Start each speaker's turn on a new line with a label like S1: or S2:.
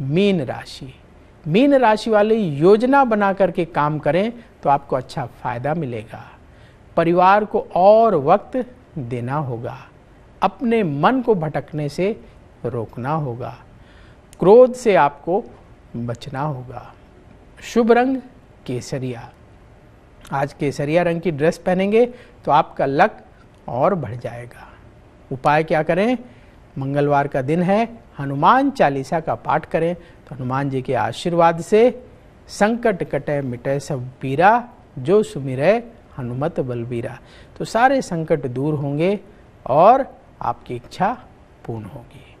S1: Mean राशि। Mean राशि वाले योजना बना करके काम करें तो आपको अच्छा फ़ायदा मिलेगा। परिवार को और वक्त देना होगा। अपने मन को भटकने से रोकना होगा। क्रोध से आपको बचना होगा। शुभ रंग केसरिया। आज केसरिया रंग की ड्रेस पहनेंगे तो आपका लक और बढ़ जाएगा। उपाय क्या करें? मंगलवार का दिन है, हनुमान चालीसा का पाठ करें। तो हनुमान जी के आशीर्वाद से संकट कटे, मिटे सब पीरा, जो सुमिर हनुमत बलबीरा। तो सारे संकट दूर होंगे और आपकी इच्छा पूर्ण होगी।